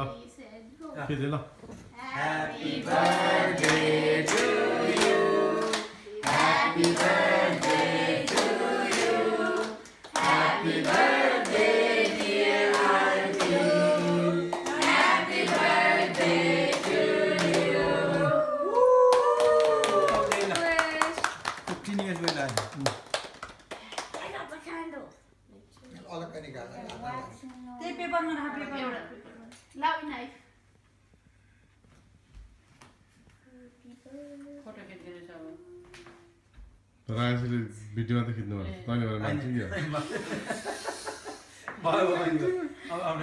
ल ल Happy birthday to you. Happy birthday to you. Happy birthday, dear auntie. Happy birthday to you. Fifteen years the candle. अलग का निकाल त्यही पेपरमा राख पेपरमा Loud knife. राजेशले भिडियोमा त खिच्नु पर्छ तैँले मान्छे कि? भयो भयो अब